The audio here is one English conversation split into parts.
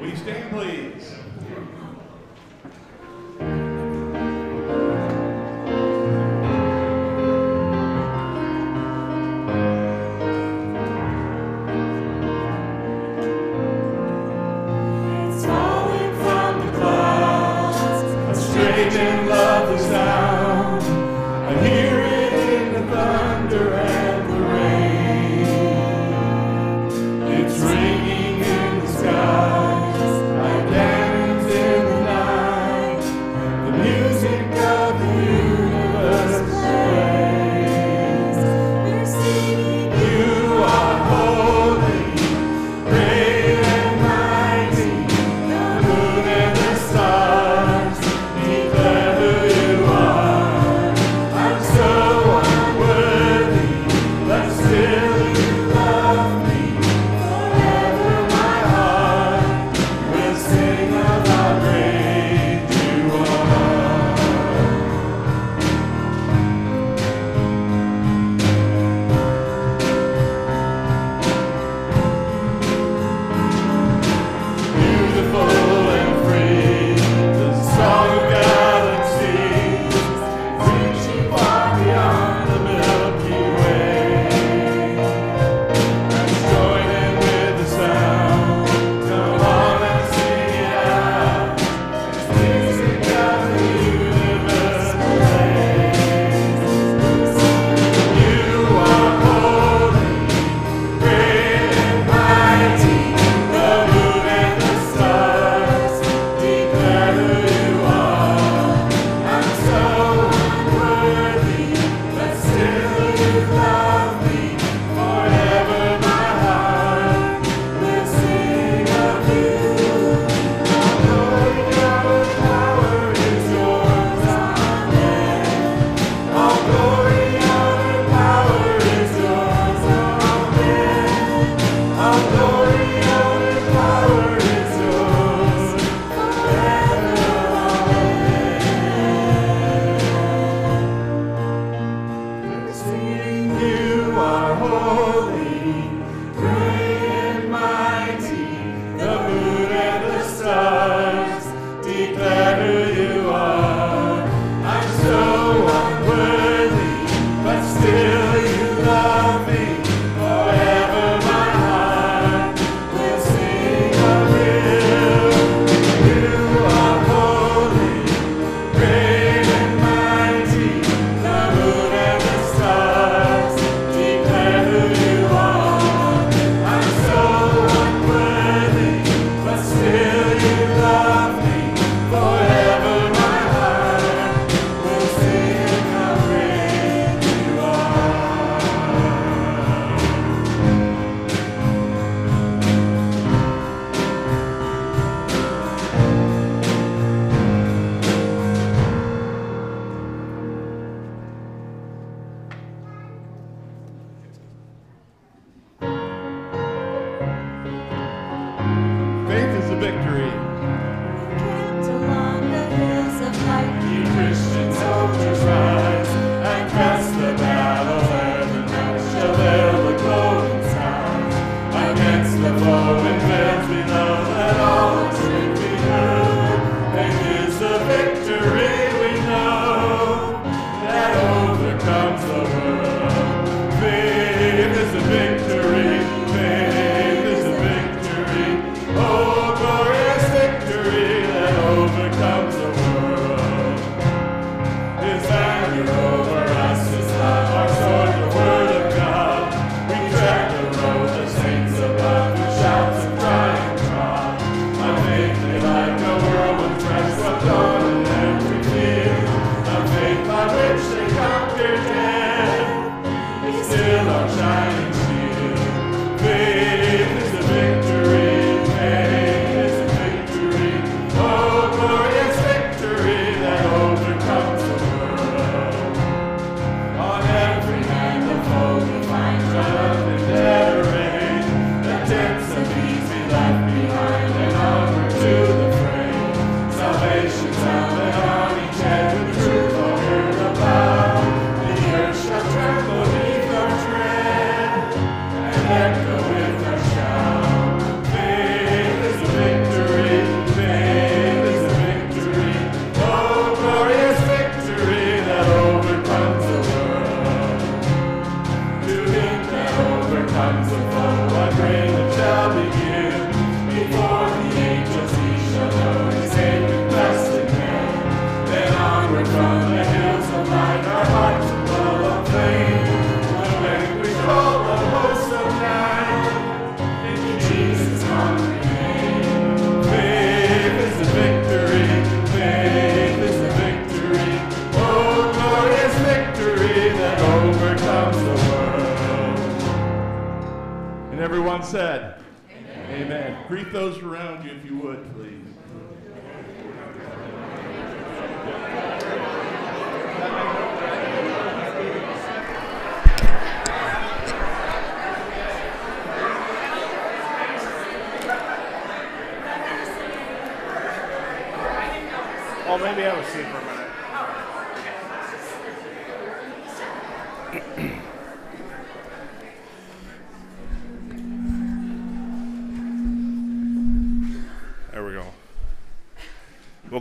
Will you stand, please?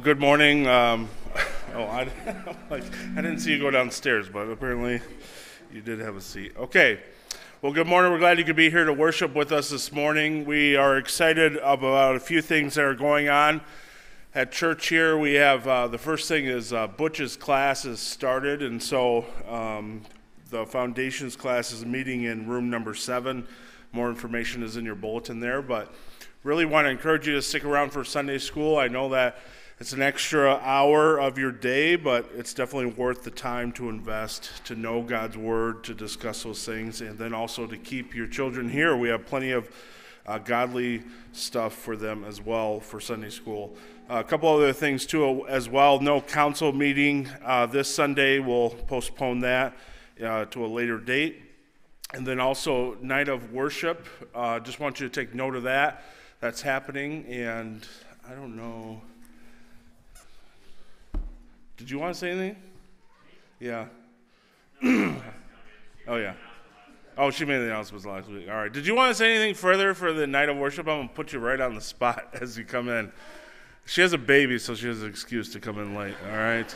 Good morning. Um, oh, I, like, I didn't see you go downstairs, but apparently you did have a seat. Okay. Well, good morning. We're glad you could be here to worship with us this morning. We are excited about a few things that are going on at church here. We have uh, the first thing is uh, Butch's class has started, and so um, the foundations class is meeting in room number seven. More information is in your bulletin there, but really want to encourage you to stick around for Sunday school. I know that it's an extra hour of your day, but it's definitely worth the time to invest to know God's word, to discuss those things, and then also to keep your children here. We have plenty of uh, godly stuff for them as well for Sunday school. Uh, a couple other things too as well. No council meeting uh, this Sunday. We'll postpone that uh, to a later date. And then also night of worship. Uh, just want you to take note of that. That's happening, and I don't know. Did you want to say anything? Yeah. oh yeah. Oh, she made the announcements last week. All right. Did you want to say anything further for the night of worship? I'm gonna put you right on the spot as you come in. She has a baby, so she has an excuse to come in late. All right.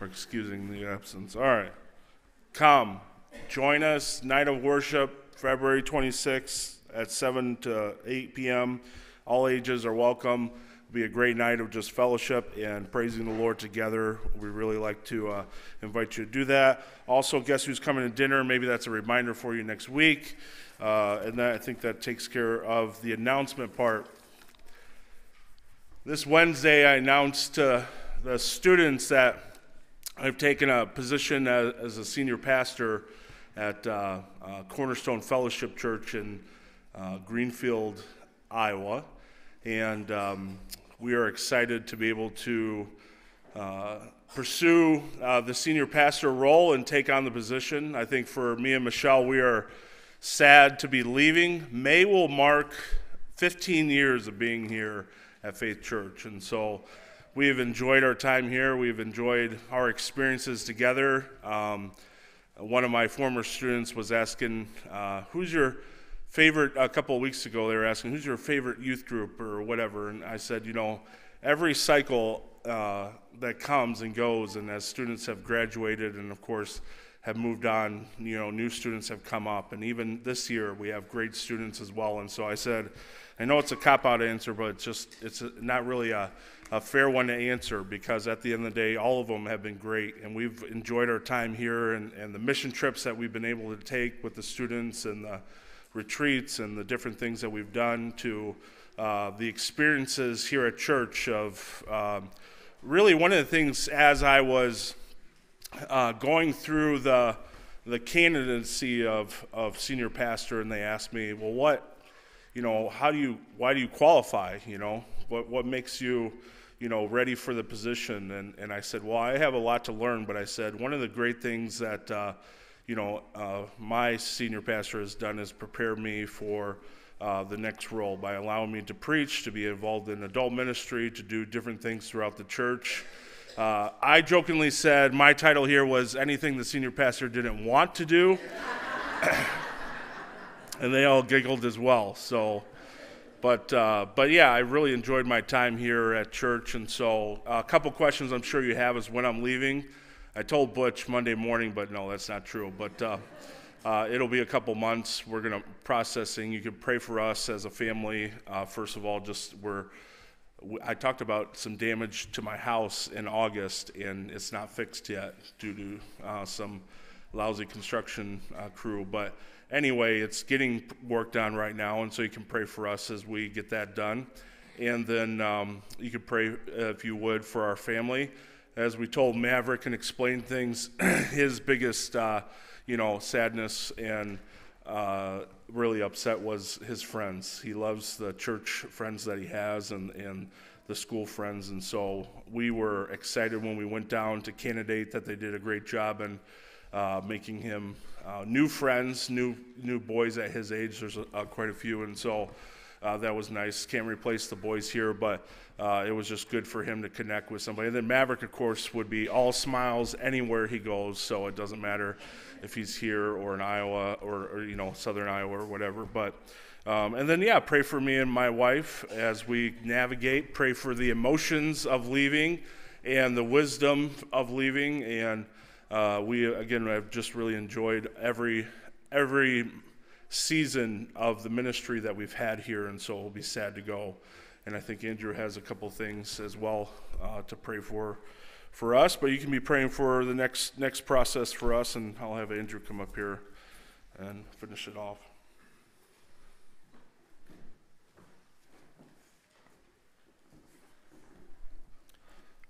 We're excusing the absence. All right. Come, join us. Night of worship, February 26th at 7 to 8 p.m. All ages are welcome be a great night of just fellowship and praising the Lord together. We really like to uh, invite you to do that. Also, guess who's coming to dinner? Maybe that's a reminder for you next week. Uh, and that, I think that takes care of the announcement part. This Wednesday, I announced to the students that I've taken a position as, as a senior pastor at uh, uh Cornerstone Fellowship Church in uh, Greenfield, Iowa. And um, we are excited to be able to uh, pursue uh, the senior pastor role and take on the position. I think for me and Michelle, we are sad to be leaving. May will mark 15 years of being here at Faith Church. And so we have enjoyed our time here. We've enjoyed our experiences together. Um, one of my former students was asking, uh, Who's your favorite a couple of weeks ago they were asking who's your favorite youth group or whatever? And i said you know every cycle uh, that comes and goes and as students have graduated and of course have moved on you know new students have come up. And even this year we have great students as well. And so i said i know it's a cop out answer but it's just it's not really a, a fair one to answer because at the end of the day all of them have been great. And we've enjoyed our time here and, and the mission trips that we've been able to take with the students and the retreats and the different things that we've done to uh, the experiences here at church of um, really one of the things as I was uh, going through the the candidacy of, of senior pastor and they asked me, well, what, you know, how do you, why do you qualify? You know, what, what makes you, you know, ready for the position? And, and I said, well, I have a lot to learn, but I said, one of the great things that, uh, you know, uh, my senior pastor has done is prepare me for uh, the next role by allowing me to preach, to be involved in adult ministry, to do different things throughout the church. Uh, I jokingly said my title here was anything the senior pastor didn't want to do. and they all giggled as well. So, but uh, but yeah, I really enjoyed my time here at church. And so, a couple questions I'm sure you have is when I'm leaving. I told Butch Monday morning, but no, that's not true. But uh, uh, it'll be a couple months. We're going to processing. You can pray for us as a family. Uh, first of all, just we're. I talked about some damage to my house in August, and it's not fixed yet due to uh, some lousy construction uh, crew. But anyway, it's getting worked on right now, and so you can pray for us as we get that done. And then um, you could pray, if you would, for our family as we told Maverick and explained things, his biggest, uh, you know, sadness and uh, really upset was his friends. He loves the church friends that he has and, and the school friends. And so we were excited when we went down to candidate that they did a great job in uh, making him uh, new friends, new new boys at his age. There's quite a few, and so uh, that was nice. Can't replace the boys here, but uh, it was just good for him to connect with somebody. And then Maverick, of course, would be all smiles anywhere he goes. So it doesn't matter if he's here or in Iowa or, or you know Southern Iowa or whatever. But um, and then yeah, pray for me and my wife as we navigate. Pray for the emotions of leaving and the wisdom of leaving. And uh, we again I've just really enjoyed every every season of the ministry that we've had here, and so we'll be sad to go. And I think Andrew has a couple things as well uh, to pray for for us. But you can be praying for the next next process for us, and I'll have Andrew come up here and finish it off.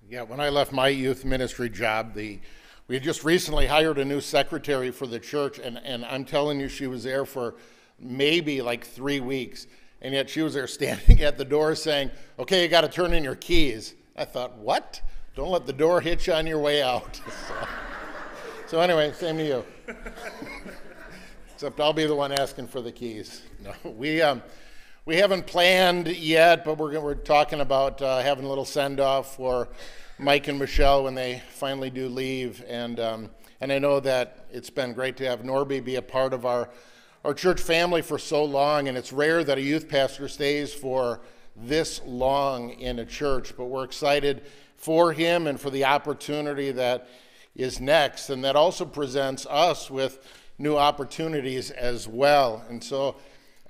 Yeah, when I left my youth ministry job, the we just recently hired a new secretary for the church, and, and I'm telling you, she was there for maybe like three weeks. And yet she was there standing at the door saying, Okay, you got to turn in your keys. I thought, What? Don't let the door hit you on your way out. so, so, anyway, same to you. Except I'll be the one asking for the keys. No, we, um, we haven't planned yet, but we're, we're talking about uh, having a little send off for Mike and Michelle when they finally do leave. And, um, and I know that it's been great to have Norby be a part of our, our church family for so long. And it's rare that a youth pastor stays for this long in a church, but we're excited for him and for the opportunity that is next. And that also presents us with new opportunities as well. And so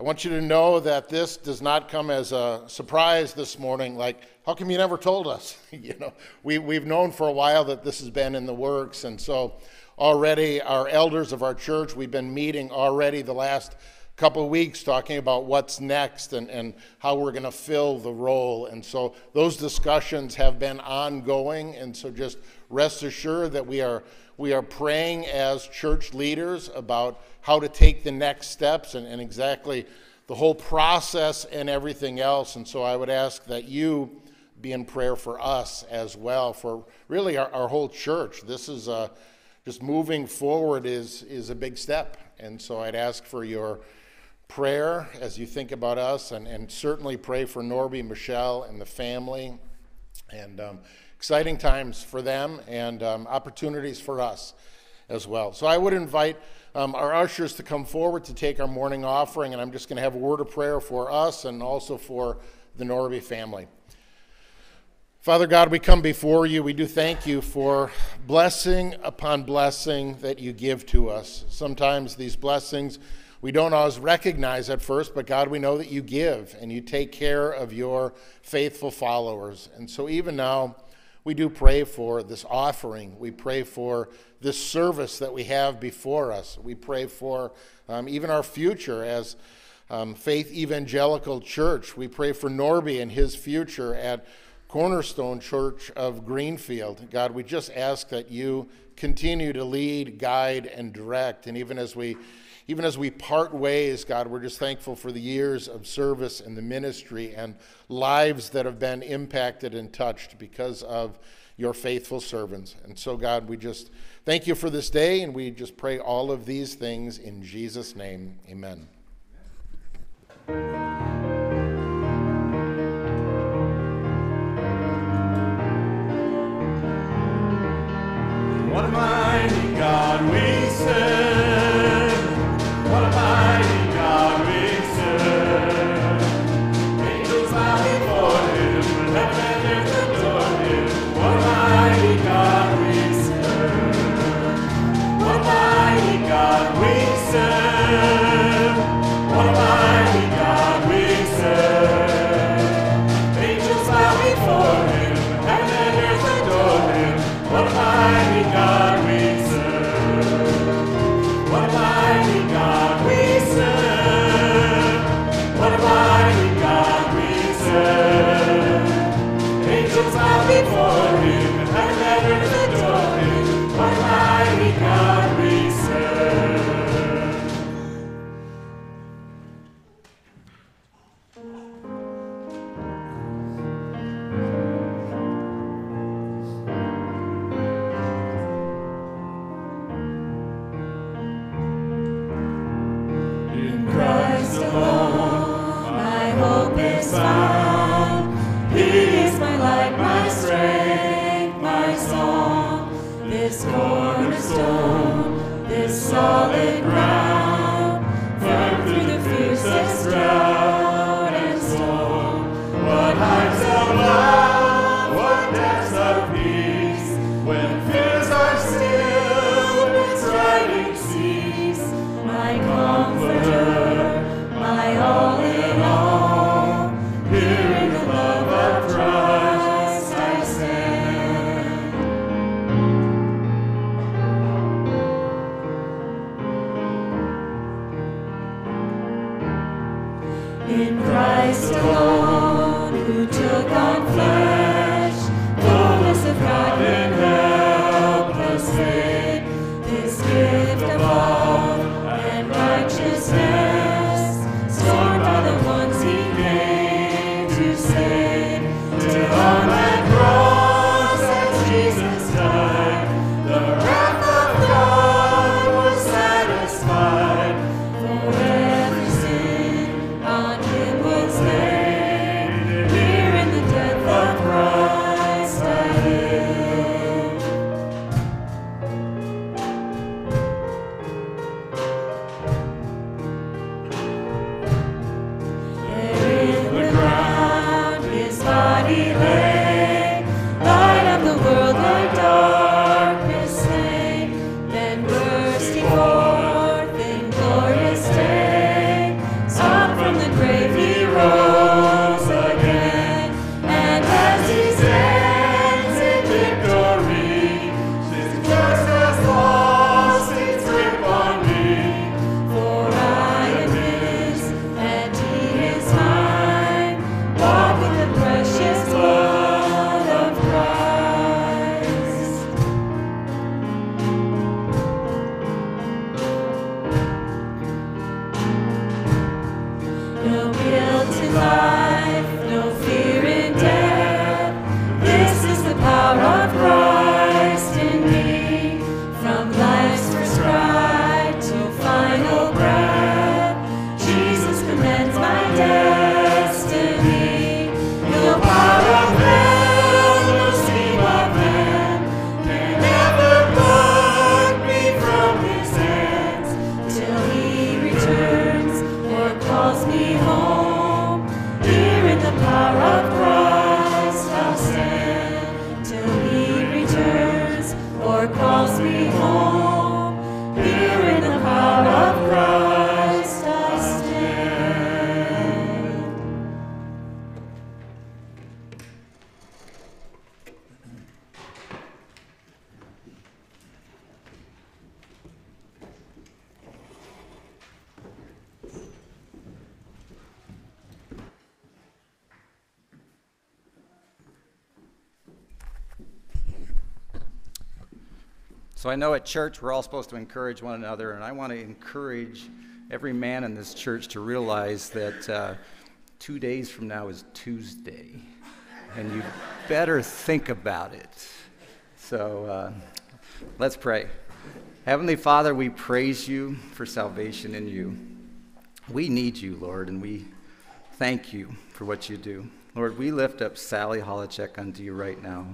I want you to know that this does not come as a surprise this morning, like, how come you never told us? you know, we, we've known for a while that this has been in the works. And so already our elders of our church, we've been meeting already the last couple of weeks talking about what's next and, and how we're going to fill the role. And so those discussions have been ongoing. And so just rest assured that we are, we are praying as church leaders about how to take the next steps and, and exactly the whole process and everything else. And so I would ask that you be in prayer for us as well, for really our, our whole church. This is a, just moving forward is, is a big step. And so I'd ask for your prayer as you think about us, and, and certainly pray for Norby, Michelle, and the family. And um, exciting times for them and um, opportunities for us as well. So I would invite um, our ushers to come forward to take our morning offering, and I'm just going to have a word of prayer for us and also for the Norby family. Father God, we come before you. We do thank you for blessing upon blessing that you give to us. Sometimes these blessings we don't always recognize at first, but God, we know that you give and you take care of your faithful followers. And so even now, we do pray for this offering. We pray for this service that we have before us. We pray for um, even our future as um, Faith Evangelical Church. We pray for Norby and his future at Cornerstone Church of Greenfield. God, we just ask that you continue to lead, guide, and direct. And even as we even as we part ways, God, we're just thankful for the years of service and the ministry and lives that have been impacted and touched because of your faithful servants. And so, God, we just thank you for this day, and we just pray all of these things in Jesus' name. Amen. What a mighty God we serve. I know at church we're all supposed to encourage one another, and I want to encourage every man in this church to realize that uh, two days from now is Tuesday, and you better think about it. So uh, let's pray. Heavenly Father, we praise you for salvation in you. We need you, Lord, and we thank you for what you do. Lord, we lift up Sally Holacek unto you right now.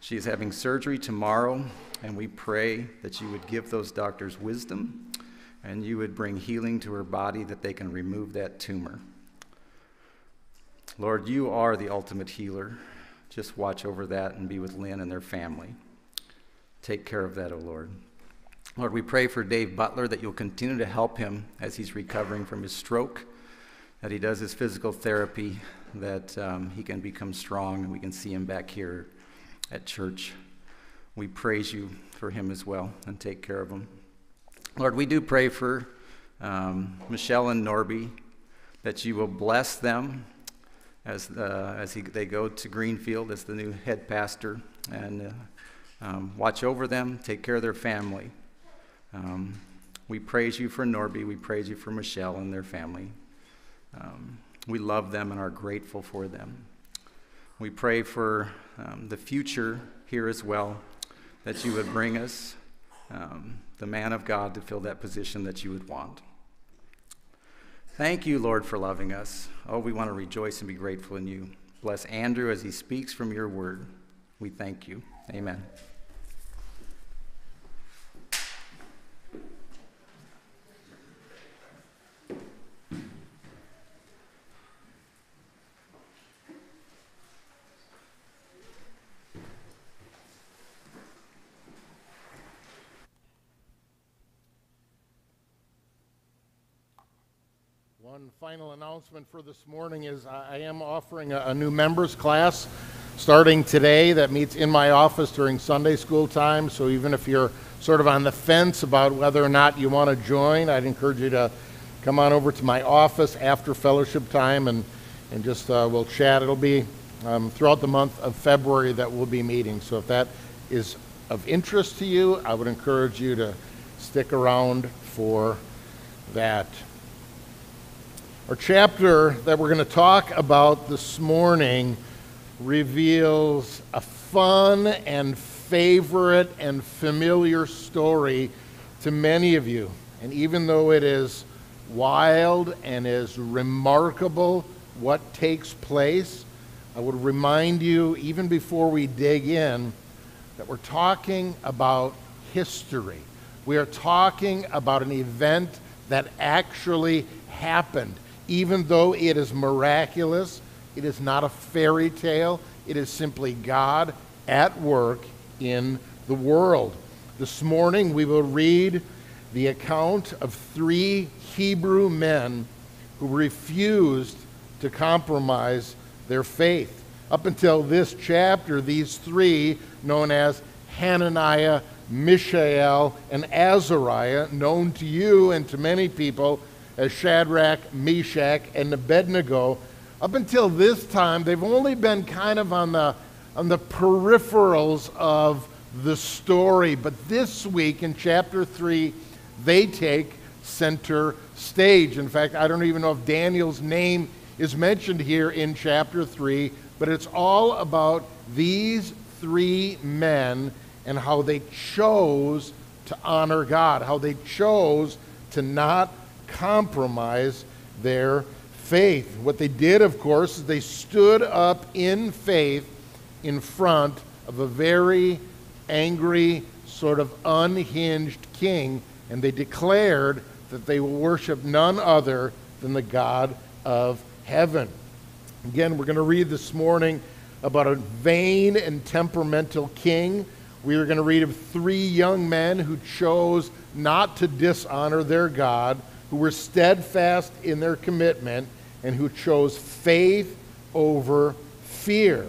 She is having surgery tomorrow, and we pray that you would give those doctors wisdom and you would bring healing to her body that they can remove that tumor. Lord, you are the ultimate healer. Just watch over that and be with Lynn and their family. Take care of that, O Lord. Lord, we pray for Dave Butler that you'll continue to help him as he's recovering from his stroke, that he does his physical therapy, that um, he can become strong, and we can see him back here at church. We praise you for him as well and take care of him. Lord, we do pray for um, Michelle and Norby that you will bless them as, uh, as he, they go to Greenfield as the new head pastor and uh, um, watch over them, take care of their family. Um, we praise you for Norby. We praise you for Michelle and their family. Um, we love them and are grateful for them. We pray for um, the future here as well, that you would bring us um, the man of God to fill that position that you would want. Thank you, Lord, for loving us. Oh, we want to rejoice and be grateful in you. Bless Andrew as he speaks from your word. We thank you. Amen. One final announcement for this morning is I am offering a, a new members class starting today that meets in my office during Sunday school time. So even if you're sort of on the fence about whether or not you want to join, I'd encourage you to come on over to my office after fellowship time and, and just uh, we'll chat. It'll be um, throughout the month of February that we'll be meeting. So if that is of interest to you, I would encourage you to stick around for that. Our chapter that we're going to talk about this morning reveals a fun and favorite and familiar story to many of you. And even though it is wild and is remarkable what takes place, I would remind you, even before we dig in, that we're talking about history. We are talking about an event that actually happened. Even though it is miraculous, it is not a fairy tale, it is simply God at work in the world. This morning we will read the account of three Hebrew men who refused to compromise their faith. Up until this chapter, these three, known as Hananiah, Mishael, and Azariah, known to you and to many people as Shadrach, Meshach, and Abednego, up until this time, they've only been kind of on the, on the peripherals of the story. But this week in chapter 3, they take center stage. In fact, I don't even know if Daniel's name is mentioned here in chapter 3, but it's all about these three men and how they chose to honor God, how they chose to not compromise their faith. What they did, of course, is they stood up in faith in front of a very angry, sort of unhinged king, and they declared that they will worship none other than the God of heaven. Again, we're going to read this morning about a vain and temperamental king. We are going to read of three young men who chose not to dishonor their God, who were steadfast in their commitment, and who chose faith over fear.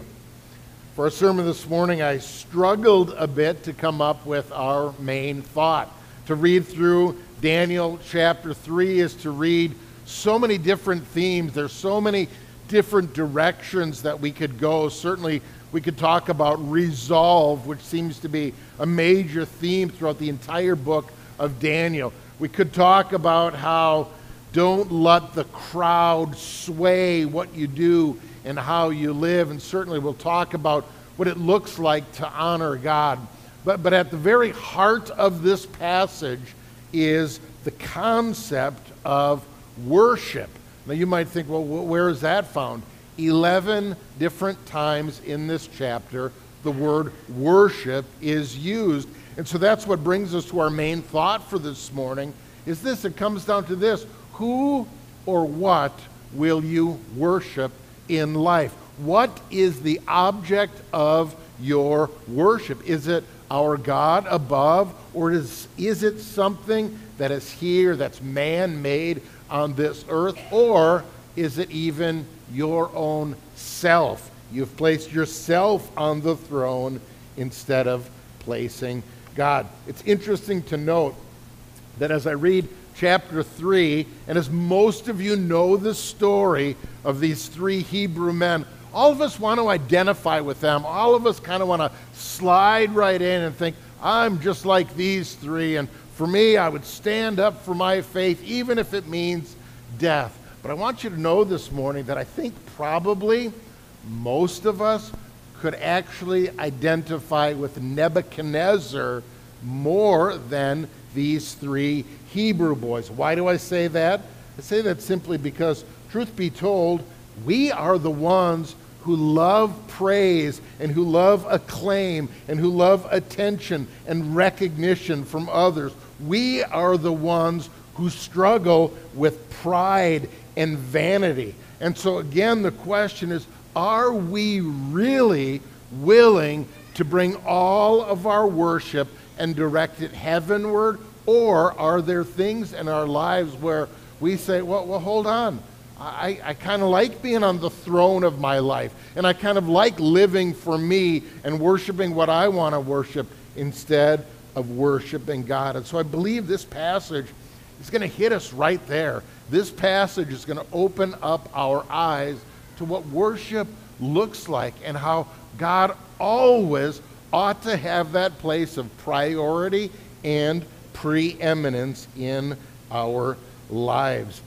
For our sermon this morning, I struggled a bit to come up with our main thought. To read through Daniel chapter 3 is to read so many different themes. There's so many different directions that we could go. Certainly, we could talk about resolve, which seems to be a major theme throughout the entire book of Daniel. We could talk about how don't let the crowd sway what you do and how you live. And certainly, we'll talk about what it looks like to honor God. But, but at the very heart of this passage is the concept of worship. Now, you might think, well, where is that found? 11 different times in this chapter, the word worship is used. And so that's what brings us to our main thought for this morning is this it comes down to this who or what will you worship in life? What is the object of your worship? Is it our god above or is, is it something that is here that's man-made on this earth or is it even your own self? You've placed yourself on the throne instead of placing god it's interesting to note that as I read chapter 3, and as most of you know the story of these three Hebrew men, all of us want to identify with them. All of us kind of want to slide right in and think, I'm just like these three. And for me, I would stand up for my faith, even if it means death. But I want you to know this morning that I think probably most of us could actually identify with Nebuchadnezzar more than these three Hebrew boys. Why do I say that? I say that simply because, truth be told, we are the ones who love praise and who love acclaim and who love attention and recognition from others. We are the ones who struggle with pride and vanity. And so, again, the question is are we really willing to bring all of our worship and direct it heavenward? Or are there things in our lives where we say, well, well hold on. I, I kind of like being on the throne of my life, and I kind of like living for me and worshiping what I want to worship instead of worshiping God. And so I believe this passage is going to hit us right there. This passage is going to open up our eyes to what worship looks like and how God always ought to have that place of priority and preeminence in our lives.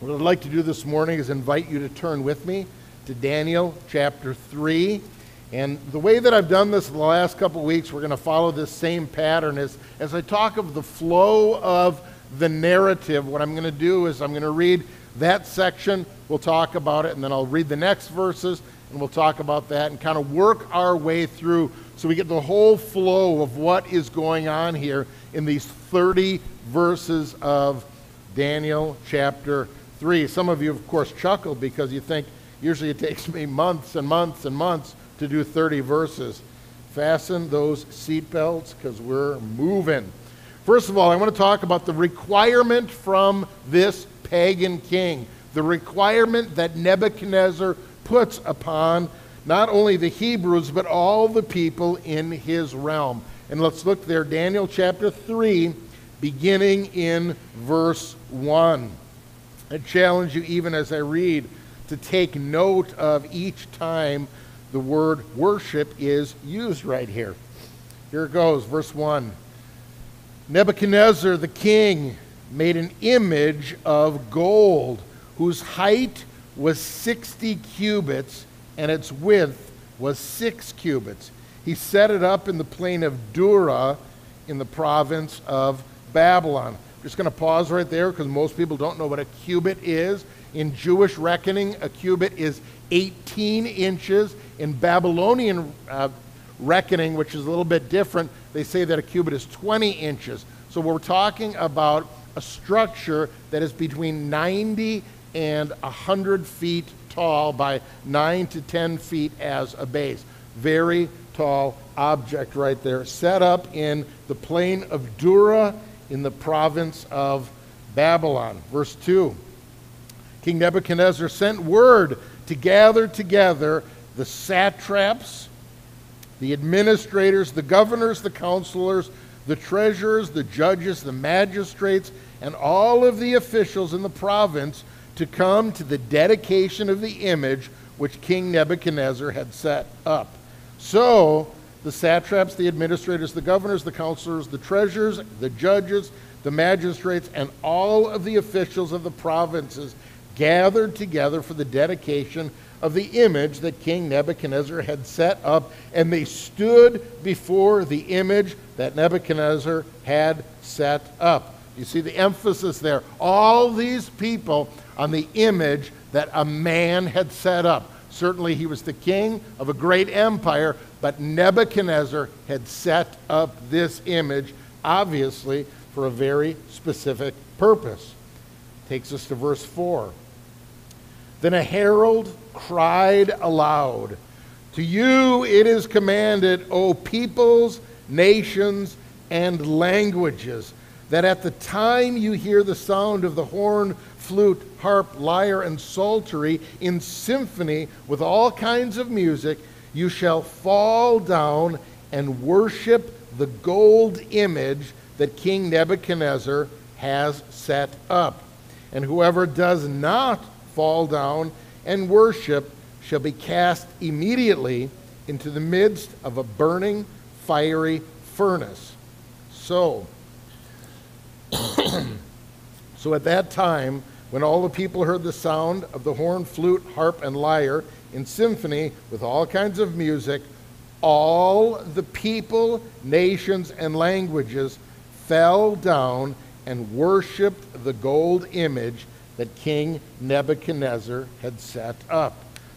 What I'd like to do this morning is invite you to turn with me to Daniel chapter 3. And the way that I've done this in the last couple weeks, we're going to follow this same pattern as, as I talk of the flow of the narrative. What I'm going to do is I'm going to read that section, we'll talk about it, and then I'll read the next verses, and we'll talk about that and kind of work our way through so we get the whole flow of what is going on here in these 30 verses of Daniel chapter 3. Some of you, of course, chuckle because you think usually it takes me months and months and months to do 30 verses. Fasten those seatbelts because we're moving. First of all, I want to talk about the requirement from this pagan king, the requirement that Nebuchadnezzar puts upon not only the Hebrews, but all the people in his realm. And let's look there, Daniel chapter 3, beginning in verse 1. I challenge you, even as I read, to take note of each time the word worship is used right here. Here it goes, verse 1. Nebuchadnezzar the king made an image of gold whose height was 60 cubits and its width was six cubits. He set it up in the plain of Dura in the province of Babylon. I'm just going to pause right there because most people don't know what a cubit is. In Jewish reckoning, a cubit is 18 inches. In Babylonian uh, reckoning, which is a little bit different, they say that a cubit is 20 inches. So we're talking about a structure that is between 90 and 100 feet tall by 9 to 10 feet as a base. Very tall object right there, set up in the plain of Dura in the province of Babylon. Verse 2 King Nebuchadnezzar sent word to gather together the satraps, the administrators, the governors, the counselors, the treasurers, the judges, the magistrates, and all of the officials in the province to come to the dedication of the image which King Nebuchadnezzar had set up. So the satraps, the administrators, the governors, the counselors, the treasurers, the judges, the magistrates, and all of the officials of the provinces gathered together for the dedication of the image that King Nebuchadnezzar had set up, and they stood before the image that Nebuchadnezzar had set up. You see the emphasis there. All these people on the image that a man had set up. Certainly, he was the king of a great empire, but Nebuchadnezzar had set up this image, obviously, for a very specific purpose. Takes us to verse 4. Then a herald cried aloud, To you it is commanded, O peoples, nations, and languages, that at the time you hear the sound of the horn, flute, harp, lyre, and psaltery in symphony with all kinds of music, you shall fall down and worship the gold image that King Nebuchadnezzar has set up. And whoever does not fall down and worship shall be cast immediately into the midst of a burning, fiery furnace. So, so at that time, when all the people heard the sound of the horn, flute, harp, and lyre in symphony with all kinds of music, all the people, nations, and languages fell down and worshiped the gold image that King Nebuchadnezzar had set up.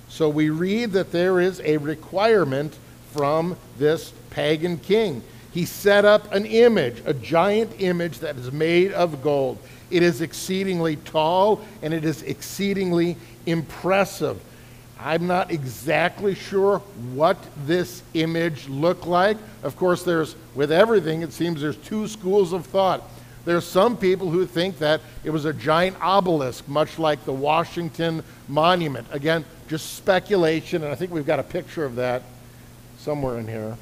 So we read that there is a requirement from this pagan king. He set up an image, a giant image that is made of gold. It is exceedingly tall and it is exceedingly impressive. I'm not exactly sure what this image looked like. Of course, there's, with everything, it seems there's two schools of thought. There's some people who think that it was a giant obelisk, much like the Washington Monument. Again, just speculation, and I think we've got a picture of that somewhere in here.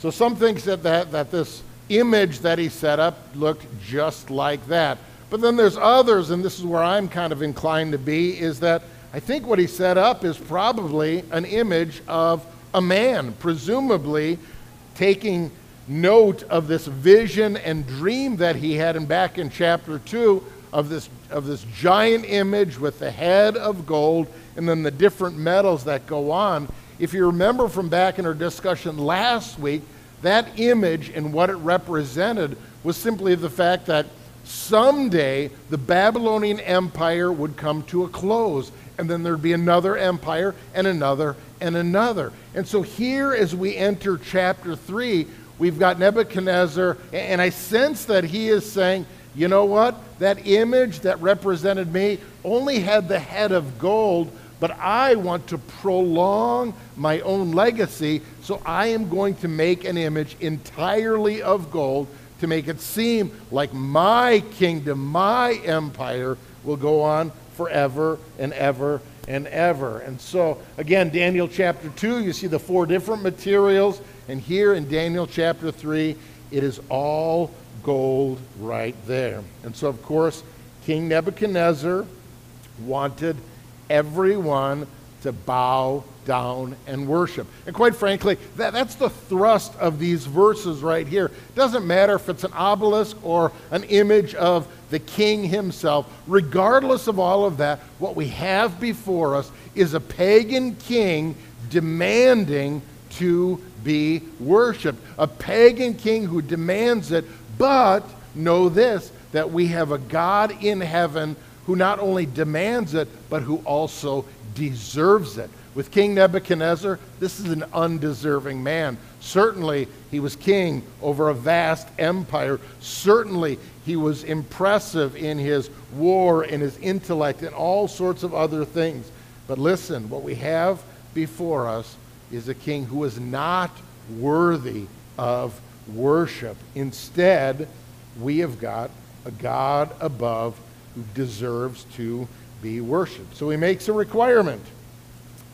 So some think that, that, that this image that he set up looked just like that. But then there's others, and this is where I'm kind of inclined to be, is that I think what he set up is probably an image of a man, presumably taking note of this vision and dream that he had and back in chapter 2 of this, of this giant image with the head of gold and then the different metals that go on. If you remember from back in our discussion last week, that image and what it represented was simply the fact that someday the Babylonian Empire would come to a close, and then there'd be another empire and another and another. And so here, as we enter chapter 3, we've got Nebuchadnezzar, and I sense that he is saying, you know what? That image that represented me only had the head of gold, but I want to prolong my own legacy, so I am going to make an image entirely of gold to make it seem like my kingdom, my empire will go on forever and ever and ever. And so, again, Daniel chapter 2, you see the four different materials. And here in Daniel chapter 3, it is all gold right there. And so, of course, King Nebuchadnezzar wanted everyone to bow down and worship. And quite frankly, that, that's the thrust of these verses right here. It doesn't matter if it's an obelisk or an image of the king himself. Regardless of all of that, what we have before us is a pagan king demanding to be worshiped. A pagan king who demands it, but know this that we have a God in heaven who not only demands it, but who also deserves it. With King Nebuchadnezzar, this is an undeserving man. Certainly, he was king over a vast empire. Certainly, he was impressive in his war, in his intellect, and all sorts of other things. But listen, what we have before us is a king who is not worthy of worship. Instead, we have got a God above who deserves to be worshiped. So he makes a requirement.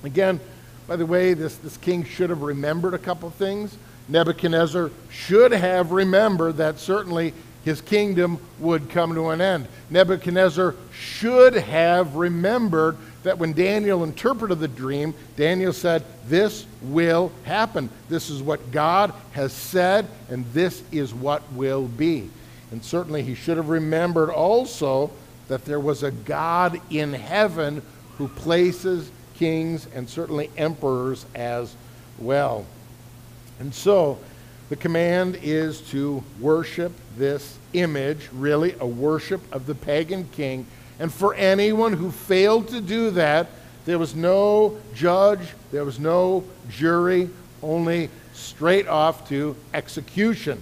Again, by the way, this, this king should have remembered a couple of things. Nebuchadnezzar should have remembered that certainly his kingdom would come to an end. Nebuchadnezzar should have remembered that when Daniel interpreted the dream, Daniel said, This will happen. This is what God has said, and this is what will be. And certainly he should have remembered also that there was a God in heaven who places kings and certainly emperors as well. And so the command is to worship this image, really a worship of the pagan king. And for anyone who failed to do that, there was no judge, there was no jury, only straight off to execution.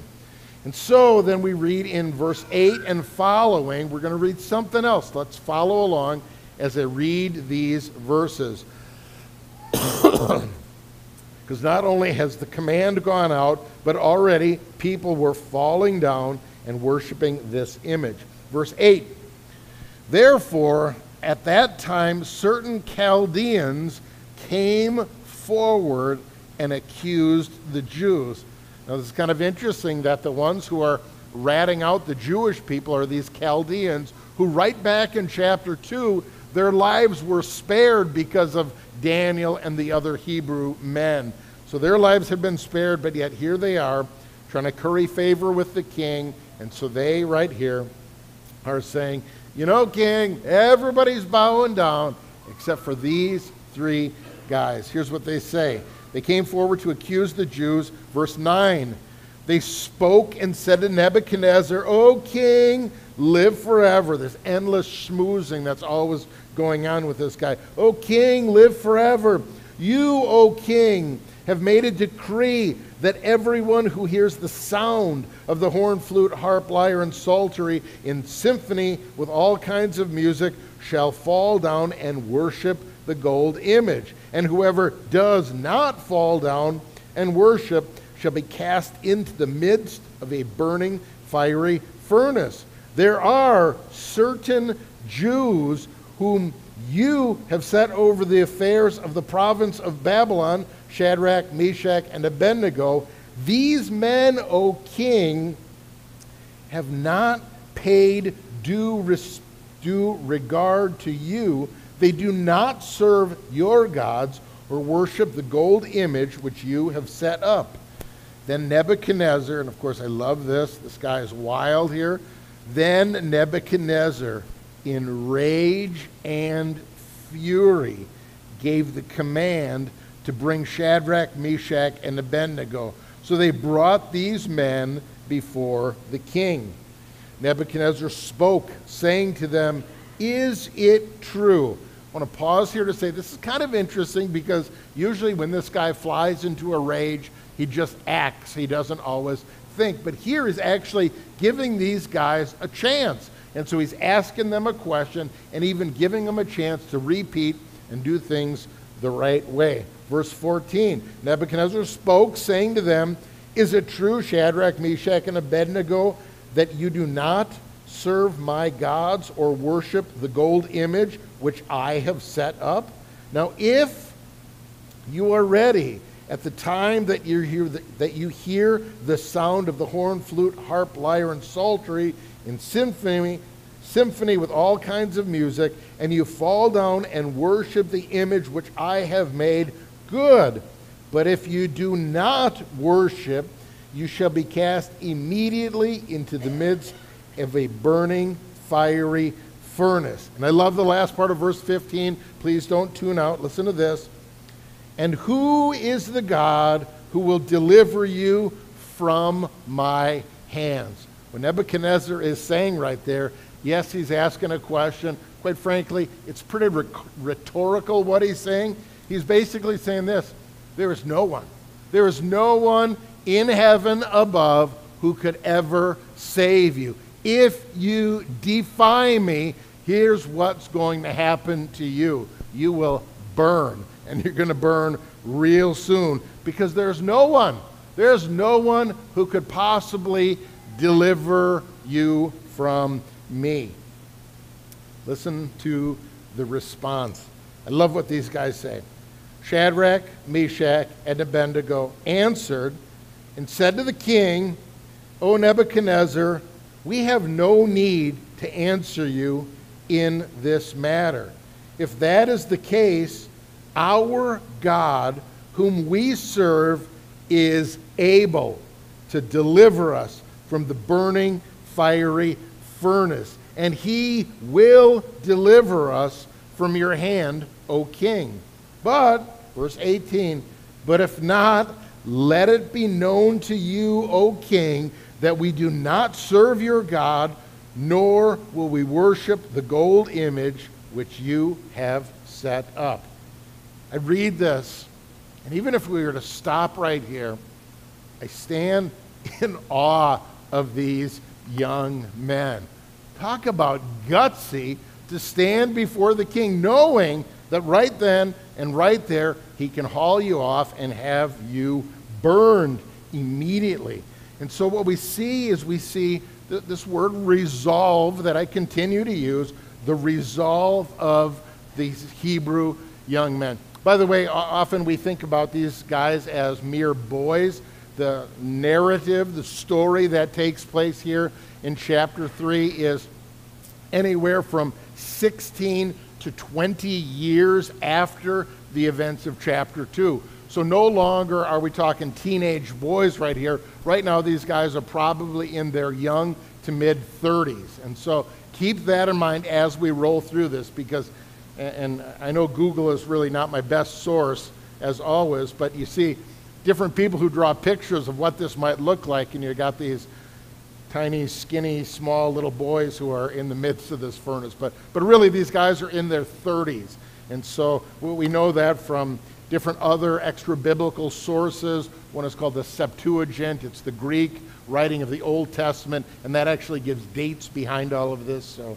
And so then we read in verse 8 and following, we're going to read something else. Let's follow along as I read these verses. Because not only has the command gone out, but already people were falling down and worshiping this image. Verse 8 Therefore, at that time, certain Chaldeans came forward and accused the Jews. Now, this is kind of interesting that the ones who are ratting out the Jewish people are these Chaldeans who, right back in chapter 2, their lives were spared because of Daniel and the other Hebrew men. So their lives have been spared, but yet here they are trying to curry favor with the king. And so they, right here, are saying, You know, king, everybody's bowing down except for these three guys. Here's what they say they came forward to accuse the Jews. Verse 9 They spoke and said to Nebuchadnezzar, O king, live forever. This endless schmoozing that's always going on with this guy. O king, live forever. You, O king, have made a decree that everyone who hears the sound of the horn, flute, harp, lyre, and psaltery in symphony with all kinds of music shall fall down and worship the gold image. And whoever does not fall down and worship shall be cast into the midst of a burning, fiery furnace. There are certain Jews whom you have set over the affairs of the province of Babylon, Shadrach, Meshach, and Abednego. These men, O king, have not paid due, res- due regard to you. They do not serve your gods or worship the gold image which you have set up. Then Nebuchadnezzar, and of course I love this, this guy is wild here. Then Nebuchadnezzar, in rage and fury, gave the command to bring Shadrach, Meshach, and Abednego. So they brought these men before the king. Nebuchadnezzar spoke, saying to them, Is it true? I want to pause here to say this is kind of interesting because usually when this guy flies into a rage, he just acts. He doesn't always think. But here he's actually giving these guys a chance. And so he's asking them a question and even giving them a chance to repeat and do things the right way. Verse 14 Nebuchadnezzar spoke, saying to them, Is it true, Shadrach, Meshach, and Abednego, that you do not serve my gods or worship the gold image which I have set up? Now, if you are ready at the time that you hear the, that you hear the sound of the horn, flute, harp, lyre, and psaltery in symphony, symphony with all kinds of music, and you fall down and worship the image which I have made, good. But if you do not worship, you shall be cast immediately into the midst of a burning, fiery furnace. And I love the last part of verse 15. Please don't tune out. Listen to this. And who is the God who will deliver you from my hands? What Nebuchadnezzar is saying right there, yes, he's asking a question. Quite frankly, it's pretty rhetorical what he's saying. He's basically saying this there is no one. There is no one in heaven above who could ever save you. If you defy me, here's what's going to happen to you you will burn, and you're going to burn real soon because there's no one. There's no one who could possibly deliver you from me. Listen to the response. I love what these guys say. Shadrach, Meshach, and Abednego answered and said to the king, O Nebuchadnezzar, we have no need to answer you in this matter. If that is the case, our God, whom we serve, is able to deliver us from the burning, fiery furnace, and he will deliver us from your hand, O king. But, verse 18, but if not, let it be known to you, O king, that we do not serve your God, nor will we worship the gold image which you have set up. I read this, and even if we were to stop right here, I stand in awe of these young men. Talk about gutsy to stand before the king knowing that right then and right there he can haul you off and have you burned immediately. And so what we see is we see th- this word resolve that I continue to use, the resolve of these Hebrew young men. By the way, often we think about these guys as mere boys. The narrative, the story that takes place here in chapter 3 is anywhere from 16 to 20 years after the events of chapter 2. So no longer are we talking teenage boys right here. Right now, these guys are probably in their young to mid 30s. And so keep that in mind as we roll through this because, and I know Google is really not my best source as always, but you see different people who draw pictures of what this might look like, and you got these tiny, skinny, small little boys who are in the midst of this furnace. But, but really, these guys are in their 30s. And so we know that from different other extra biblical sources. One is called the Septuagint, it's the Greek writing of the Old Testament, and that actually gives dates behind all of this. So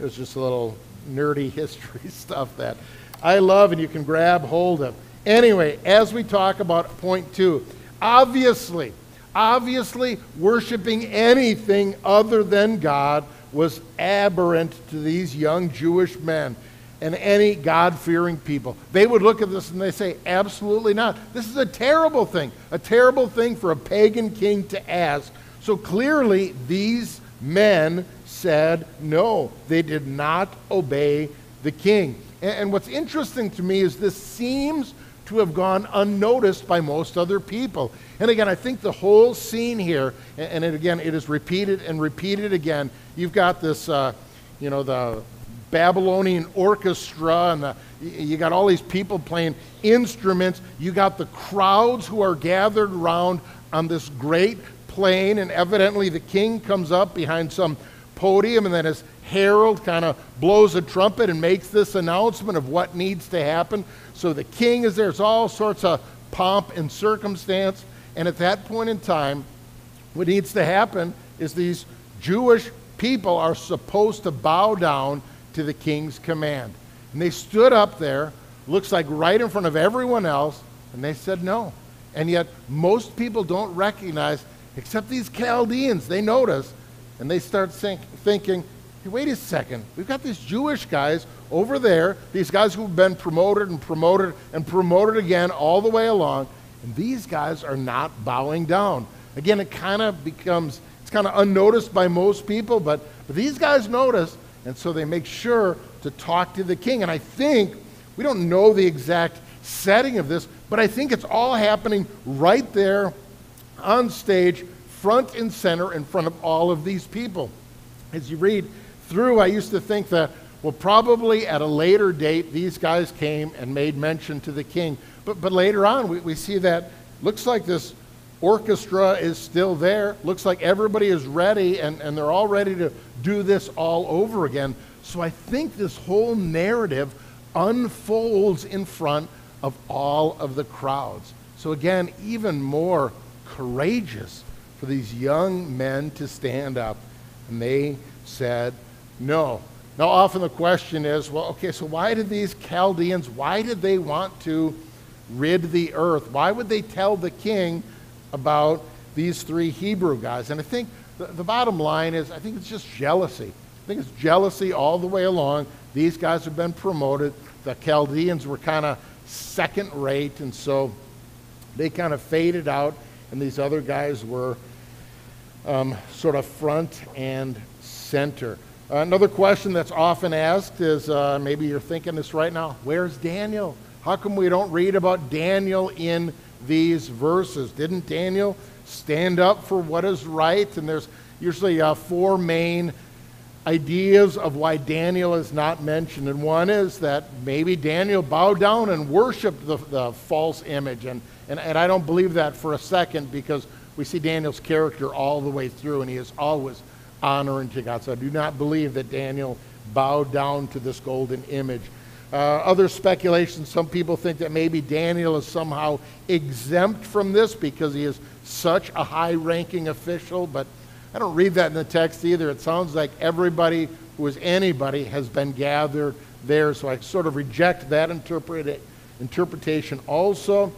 it's just a little nerdy history stuff that I love and you can grab hold of. Anyway, as we talk about point two, obviously, Obviously, worshiping anything other than God was aberrant to these young Jewish men and any God fearing people. They would look at this and they say, absolutely not. This is a terrible thing, a terrible thing for a pagan king to ask. So clearly, these men said no. They did not obey the king. And, and what's interesting to me is this seems to have gone unnoticed by most other people. And again, I think the whole scene here, and, it, again, it is repeated and repeated again. You've got this, uh, you know, the Babylonian orchestra, and the, you got all these people playing instruments. You got the crowds who are gathered around on this great plain, and evidently the king comes up behind some podium, and then his herald kind of blows a trumpet and makes this announcement of what needs to happen. So the king is there. It's all sorts of pomp and circumstance. And at that point in time, what needs to happen is these Jewish people are supposed to bow down to the king's command. And they stood up there, looks like right in front of everyone else, and they said no. And yet, most people don't recognize, except these Chaldeans, they notice, and they start think, thinking, hey, wait a second, we've got these Jewish guys over there, these guys who've been promoted and promoted and promoted again all the way along, and these guys are not bowing down. Again, it kind of becomes, it's kind of unnoticed by most people, but, but these guys notice, and so they make sure to talk to the king. And I think, we don't know the exact setting of this, but I think it's all happening right there on stage, front and center, in front of all of these people. As you read through, I used to think that, well, probably at a later date, these guys came and made mention to the king. But, but later on, we, we see that looks like this orchestra is still there. Looks like everybody is ready and, and they're all ready to do this all over again. So I think this whole narrative unfolds in front of all of the crowds. So again, even more courageous for these young men to stand up. And they said no. Now, often the question is well, okay, so why did these Chaldeans, why did they want to rid the earth? Why would they tell the king about these three Hebrew guys? And I think the, the bottom line is I think it's just jealousy. I think it's jealousy all the way along. These guys have been promoted. The Chaldeans were kind of second rate, and so they kind of faded out, and these other guys were um, sort of front and center. Another question that's often asked is uh, maybe you're thinking this right now where's Daniel? How come we don't read about Daniel in these verses? Didn't Daniel stand up for what is right? And there's usually uh, four main ideas of why Daniel is not mentioned. And one is that maybe Daniel bowed down and worshiped the, the false image. And, and, and I don't believe that for a second because we see Daniel's character all the way through, and he is always honoring to God. So I do not believe that Daniel bowed down to this golden image. Uh, other speculation, some people think that maybe Daniel is somehow exempt from this because he is such a high ranking official, but I don't read that in the text either. It sounds like everybody who is anybody has been gathered there, so I sort of reject that interpret- interpretation also.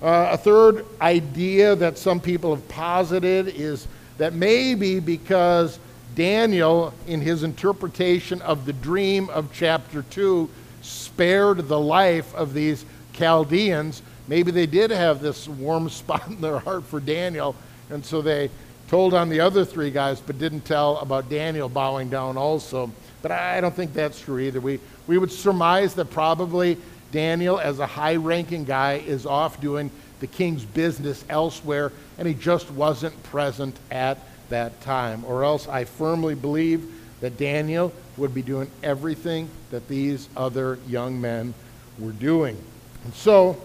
Uh, a third idea that some people have posited is that maybe because Daniel, in his interpretation of the dream of chapter 2, spared the life of these Chaldeans, maybe they did have this warm spot in their heart for Daniel, and so they told on the other three guys, but didn't tell about Daniel bowing down also. But I don't think that's true either. We, we would surmise that probably Daniel, as a high ranking guy, is off doing the king's business elsewhere, and he just wasn't present at that time. Or else I firmly believe that Daniel would be doing everything that these other young men were doing. And so,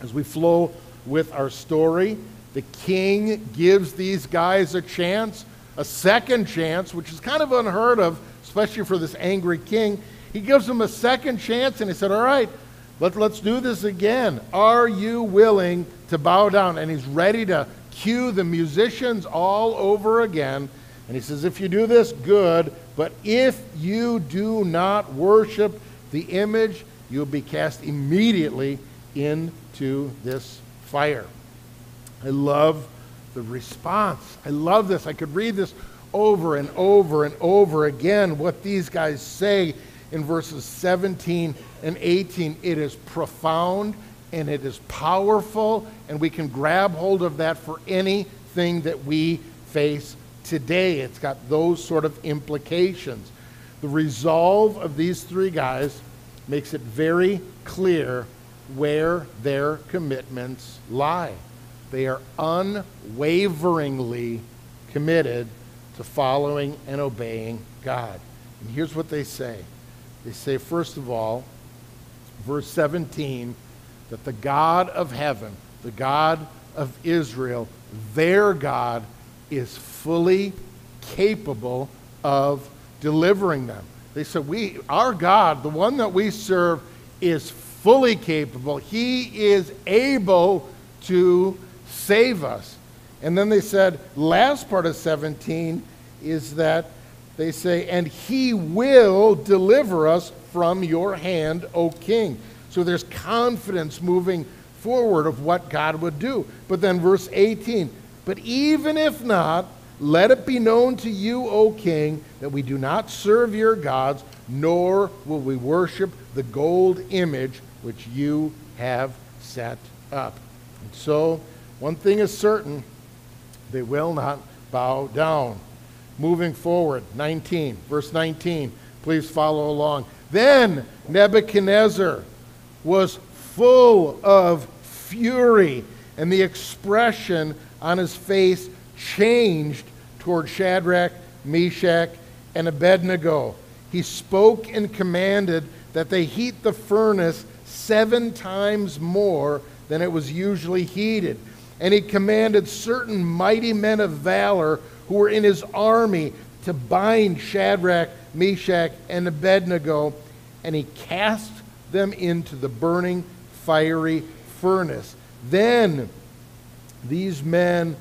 as we flow with our story, the king gives these guys a chance, a second chance, which is kind of unheard of, especially for this angry king. He gives them a second chance and he said, All right, let, let's do this again. Are you willing to bow down? And he's ready to cue the musicians all over again. And he says, If you do this, good. But if you do not worship the image, you'll be cast immediately into this fire. I love the response. I love this. I could read this over and over and over again, what these guys say in verses 17 and 18. It is profound and it is powerful, and we can grab hold of that for anything that we face today. It's got those sort of implications. The resolve of these three guys makes it very clear where their commitments lie. They are unwaveringly committed to following and obeying God. And here's what they say they say, first of all, verse 17, that the God of heaven, the God of Israel, their God, is fully capable of delivering them. They said, we, our God, the one that we serve, is fully capable. He is able to save us. And then they said, last part of 17 is that they say, and he will deliver us from your hand, O king. So there's confidence moving forward of what God would do. But then verse 18, but even if not, let it be known to you, O king, that we do not serve your gods, nor will we worship the gold image which you have set up. And so, one thing is certain they will not bow down. Moving forward, 19, verse 19, please follow along. Then Nebuchadnezzar was full of fury, and the expression on his face changed toward Shadrach, Meshach, and Abednego. He spoke and commanded that they heat the furnace seven times more than it was usually heated. And he commanded certain mighty men of valor who were in his army to bind Shadrach, Meshach, and Abednego, and he cast them into the burning fiery furnace. Then these men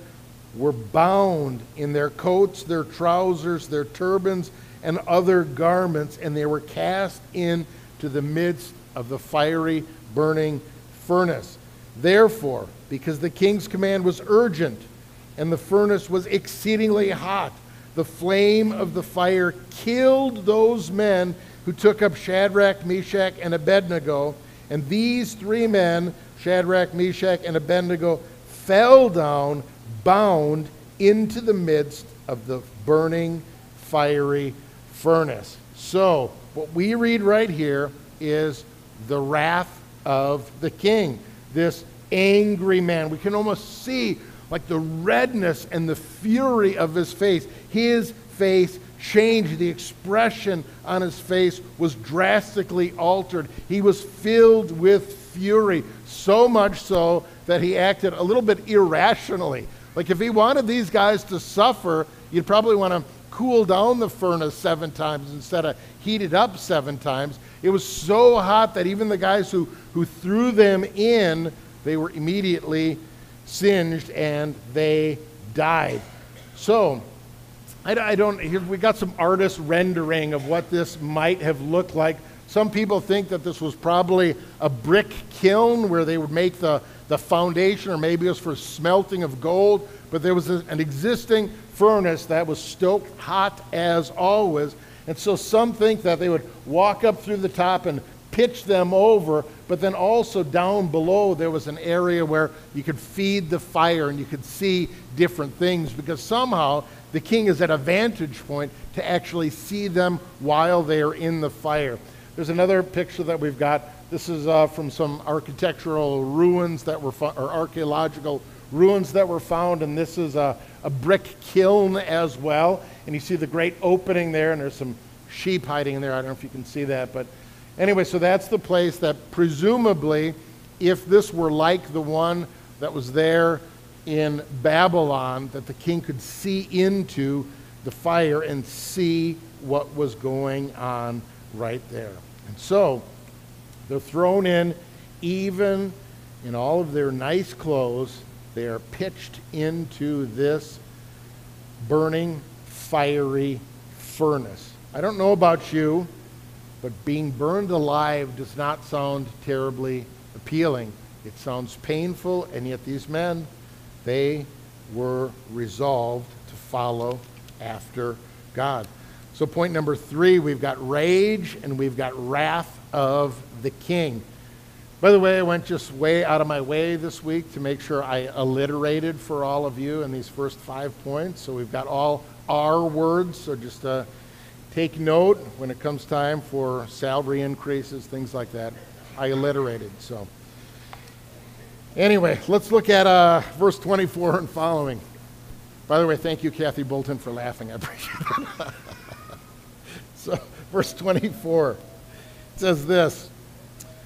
were bound in their coats, their trousers, their turbans, and other garments, and they were cast into the midst of the fiery burning furnace. Therefore, because the king's command was urgent and the furnace was exceedingly hot, the flame of the fire killed those men who took up Shadrach, Meshach, and Abednego. And these three men, Shadrach, Meshach, and Abednego, fell down bound into the midst of the burning fiery furnace. So, what we read right here is the wrath of the king. This angry man. We can almost see like the redness and the fury of his face. His face changed. The expression on his face was drastically altered. He was filled with fury, so much so that he acted a little bit irrationally. Like if he wanted these guys to suffer, you'd probably want to cool down the furnace seven times instead of heat it up seven times. It was so hot that even the guys who, who threw them in, they were immediately singed and they died. So, I, I don't, here, we got some artist rendering of what this might have looked like. Some people think that this was probably a brick kiln where they would make the, the foundation, or maybe it was for smelting of gold, but there was a, an existing furnace that was stoked hot as always. And so some think that they would walk up through the top and pitch them over, but then also down below there was an area where you could feed the fire and you could see different things because somehow the king is at a vantage point to actually see them while they are in the fire. There's another picture that we've got. This is uh, from some architectural ruins that were, fo- or archaeological ruins that were found, and this is a, a brick kiln as well. And you see the great opening there, and there's some sheep hiding in there. I don't know if you can see that, but anyway, so that's the place that presumably, if this were like the one that was there in Babylon, that the king could see into the fire and see what was going on right there. And so they're thrown in, even in all of their nice clothes, they are pitched into this burning, fiery furnace. I don't know about you, but being burned alive does not sound terribly appealing. It sounds painful, and yet these men, they were resolved to follow after God. So, point number three, we've got rage and we've got wrath of the king. By the way, I went just way out of my way this week to make sure I alliterated for all of you in these first five points. So, we've got all R words. So, just uh, take note when it comes time for salary increases, things like that. I alliterated. So, anyway, let's look at uh, verse 24 and following. By the way, thank you, Kathy Bolton, for laughing. I appreciate it. so, verse 24 says this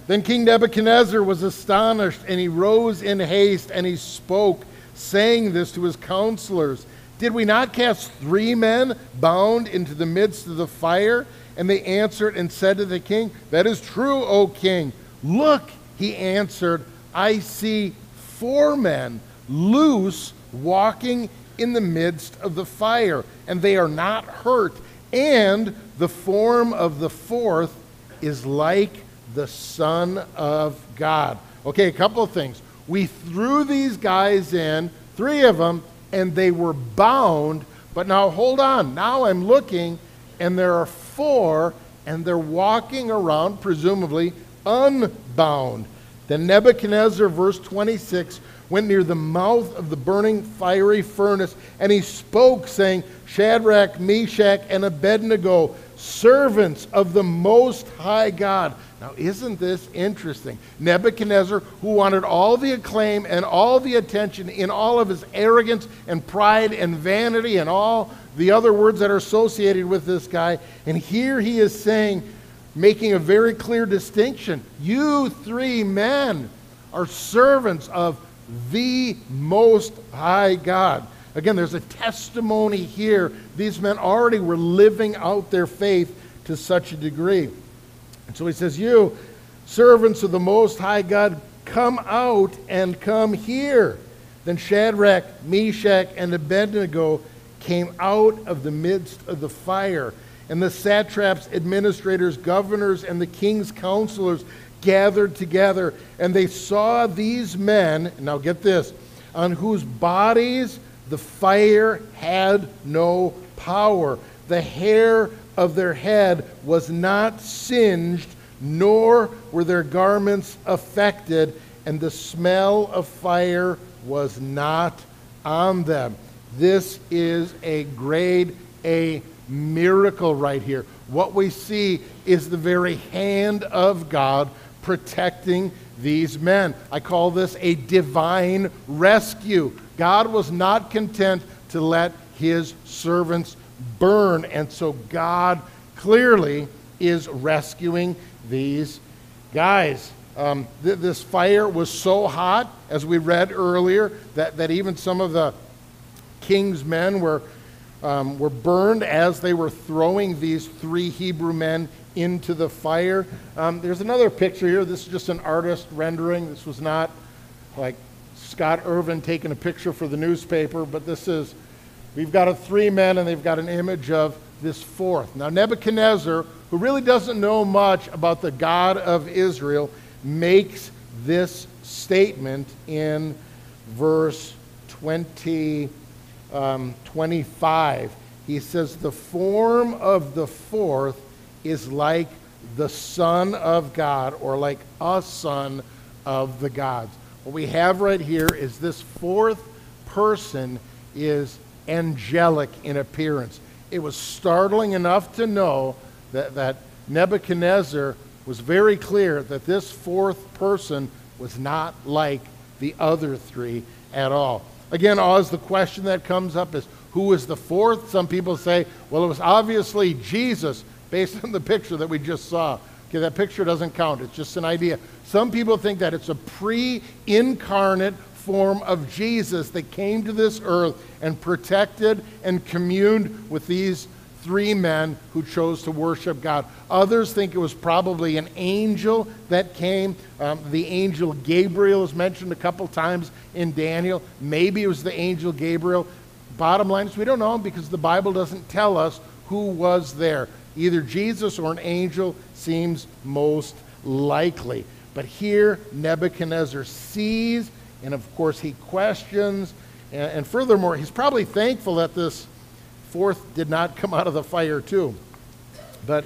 Then King Nebuchadnezzar was astonished, and he rose in haste, and he spoke, saying this to his counselors Did we not cast three men bound into the midst of the fire? And they answered and said to the king, That is true, O king. Look, he answered, I see four men loose walking in the midst of the fire, and they are not hurt. And the form of the fourth is like the Son of God. Okay, a couple of things. We threw these guys in, three of them, and they were bound. But now hold on. Now I'm looking, and there are four, and they're walking around, presumably unbound. Then Nebuchadnezzar, verse 26, went near the mouth of the burning fiery furnace, and he spoke, saying, Shadrach, Meshach, and Abednego, servants of the Most High God. Now, isn't this interesting? Nebuchadnezzar, who wanted all the acclaim and all the attention in all of his arrogance and pride and vanity and all the other words that are associated with this guy, and here he is saying, making a very clear distinction. You three men are servants of the Most High God. Again, there's a testimony here. These men already were living out their faith to such a degree. So he says, You, servants of the Most High God, come out and come here. Then Shadrach, Meshach, and Abednego came out of the midst of the fire. And the satraps, administrators, governors, and the king's counselors gathered together, and they saw these men, now get this, on whose bodies the fire had no power. The hair of their head was not singed, nor were their garments affected, and the smell of fire was not on them. This is a grade A miracle right here. What we see is the very hand of God protecting these men. I call this a divine rescue. God was not content to let his servants burn, and so God clearly is rescuing these guys. Um, th- this fire was so hot, as we read earlier, that, that even some of the king's men were, um, were burned as they were throwing these three Hebrew men into the fire. Um, there's another picture here. This is just an artist rendering. This was not like Scott Irvin taking a picture for the newspaper, but this is, we've got a three men and they've got an image of this fourth. Now, Nebuchadnezzar, who really doesn't know much about the God of Israel, makes this statement in verse 20, um, 25. He says, The form of the fourth is like the Son of God, or like a son of the gods. What we have right here is this fourth person is angelic in appearance. It was startling enough to know that, that Nebuchadnezzar was very clear that this fourth person was not like the other three at all. Again, always the question that comes up is who is the fourth? Some people say, well, it was obviously Jesus based on the picture that we just saw. Okay, that picture doesn't count, it's just an idea. Some people think that it's a pre incarnate form of Jesus that came to this earth and protected and communed with these three men who chose to worship God. Others think it was probably an angel that came. Um, the angel Gabriel is mentioned a couple times in Daniel. Maybe it was the angel Gabriel. Bottom line is we don't know because the Bible doesn't tell us who was there. Either Jesus or an angel seems most likely. But here, Nebuchadnezzar sees, and of course, he questions, And, and furthermore, he's probably thankful that this fourth did not come out of the fire, too. But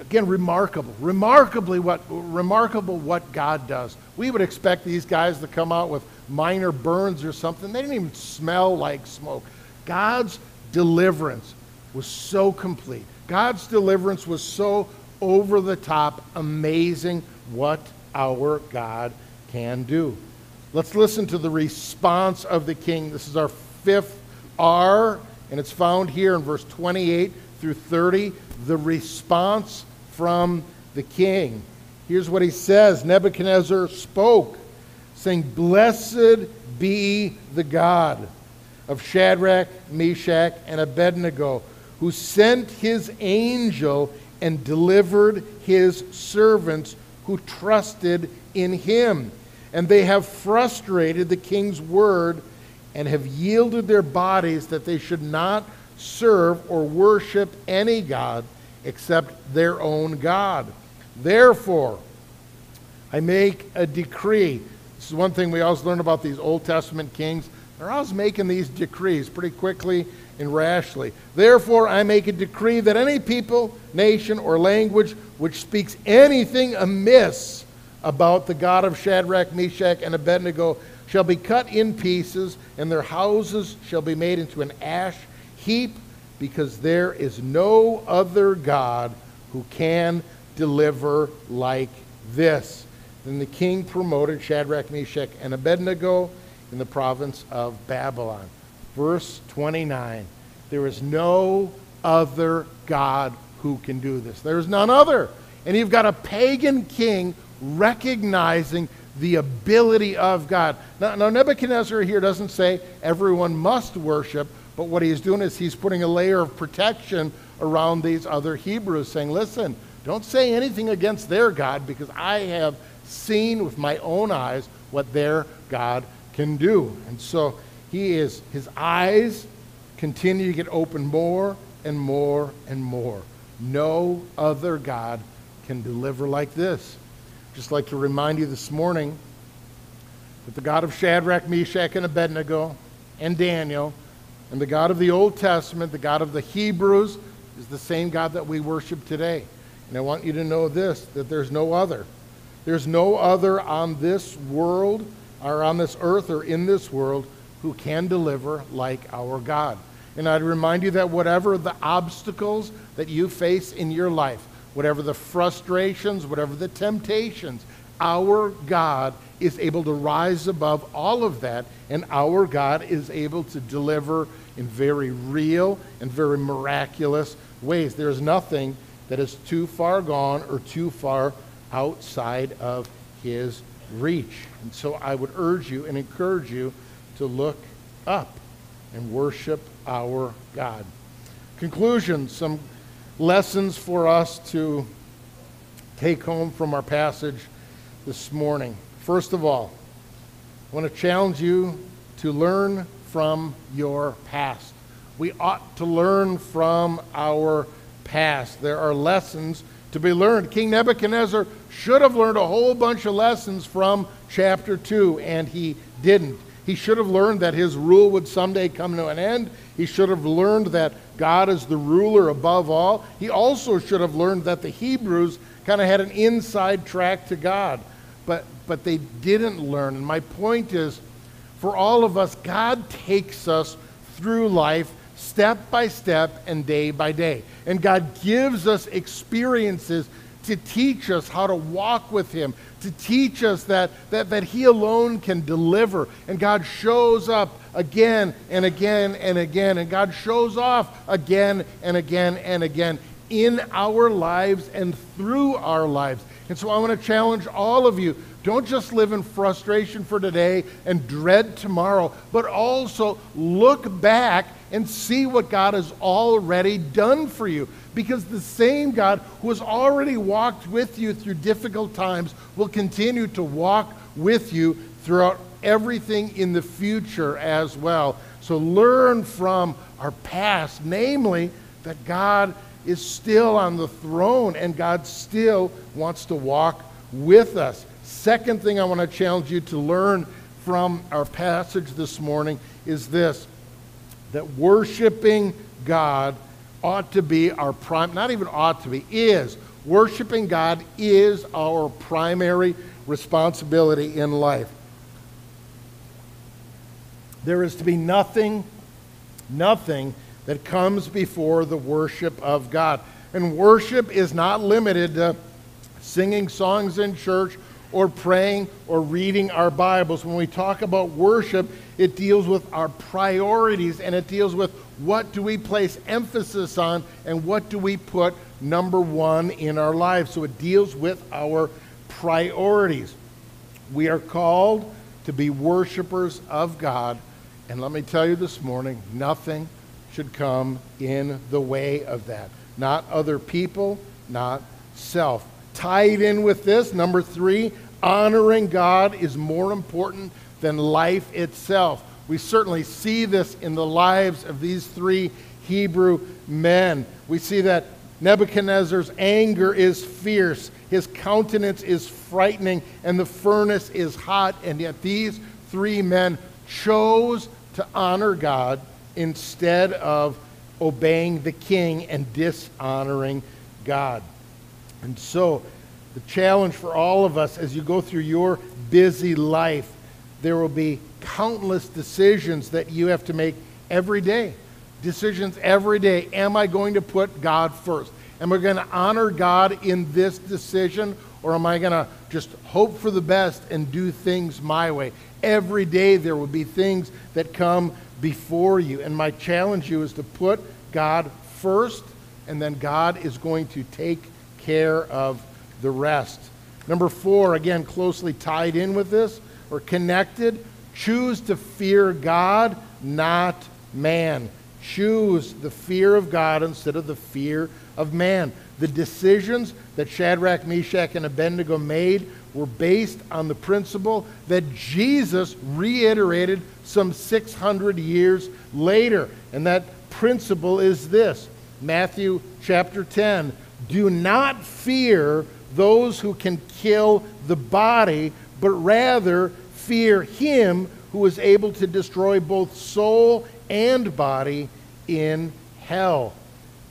again, remarkable. Remarkably what remarkable what God does. We would expect these guys to come out with minor burns or something. They didn't even smell like smoke. God's deliverance was so complete. God's deliverance was so over the top, amazing what our God can do. Let's listen to the response of the king. This is our fifth R, and it's found here in verse 28 through 30. The response from the king. Here's what he says Nebuchadnezzar spoke, saying, Blessed be the God of Shadrach, Meshach, and Abednego, who sent his angel and delivered his servants who trusted in him. And they have frustrated the king's word and have yielded their bodies that they should not serve or worship any God except their own God. Therefore, I make a decree. This is one thing we always learn about these Old Testament kings. They're always making these decrees pretty quickly and rashly. Therefore, I make a decree that any people, nation, or language which speaks anything amiss about the God of Shadrach, Meshach, and Abednego shall be cut in pieces, and their houses shall be made into an ash heap, because there is no other God who can deliver like this. Then the king promoted Shadrach, Meshach, and Abednego in the province of Babylon. Verse 29 There is no other God who can do this. There is none other. And you've got a pagan king recognizing the ability of God. Now, now, Nebuchadnezzar here doesn't say everyone must worship, but what he's doing is he's putting a layer of protection around these other Hebrews, saying, listen, don't say anything against their God because I have seen with my own eyes what their God can do. And so he is, his eyes continue to get open more and more and more. No other God can deliver like this. Just like to remind you this morning that the God of Shadrach, Meshach, and Abednego, and Daniel, and the God of the Old Testament, the God of the Hebrews, is the same God that we worship today. And I want you to know this that there's no other. There's no other on this world, or on this earth, or in this world who can deliver like our God. And I'd remind you that whatever the obstacles that you face in your life, whatever the frustrations, whatever the temptations, our God is able to rise above all of that, and our God is able to deliver in very real and very miraculous ways. There's nothing that is too far gone or too far outside of his reach. And so I would urge you and encourage you to look up and worship our God. Conclusion some lessons for us to take home from our passage this morning. First of all, I want to challenge you to learn from your past. We ought to learn from our past. There are lessons to be learned. King Nebuchadnezzar should have learned a whole bunch of lessons from chapter 2, and he didn't. He should have learned that his rule would someday come to an end. He should have learned that God is the ruler above all. He also should have learned that the Hebrews kind of had an inside track to God, but, but they didn't learn. And my point is for all of us, God takes us through life step by step and day by day. And God gives us experiences to teach us how to walk with Him, to teach us that, that, that He alone can deliver. And God shows up again and again and again. And God shows off again and again and again in our lives and through our lives. And so I want to challenge all of you don't just live in frustration for today and dread tomorrow, but also look back and see what God has already done for you. Because the same God who has already walked with you through difficult times will continue to walk with you throughout everything in the future as well. So learn from our past, namely that God is still on the throne and God still wants to walk with us. Second thing I want to challenge you to learn from our passage this morning is this that worshiping God ought to be our prime, not even ought to be, is. Worshiping God is our primary responsibility in life. There is to be nothing, nothing that comes before the worship of God. And worship is not limited to singing songs in church or praying or reading our Bibles. When we talk about worship, it deals with our priorities and it deals with what do we place emphasis on and what do we put number one in our lives. So it deals with our priorities. We are called to be worshipers of God. And let me tell you this morning, nothing should come in the way of that. Not other people, not self. Tied in with this, number three, honoring God is more important than life itself. We certainly see this in the lives of these three Hebrew men. We see that Nebuchadnezzar's anger is fierce, his countenance is frightening, and the furnace is hot. And yet these three men chose to honor God instead of obeying the king and dishonoring God. And so, the challenge for all of us as you go through your busy life, there will be countless decisions that you have to make every day. Decisions every day. Am I going to put God first? Am I going to honor God in this decision? Or am I going to just hope for the best and do things my way? Every day there will be things that come before you. And my challenge you is to put God first, and then God is going to take care of the rest. Number four, again, closely tied in with this or connected, choose to fear God, not man. Choose the fear of God instead of the fear of man. The decisions that Shadrach, Meshach, and Abednego made were based on the principle that Jesus reiterated some 600 years later. And that principle is this Matthew chapter 10 Do not fear those who can kill the body, but rather fear him who is able to destroy both soul and body in hell.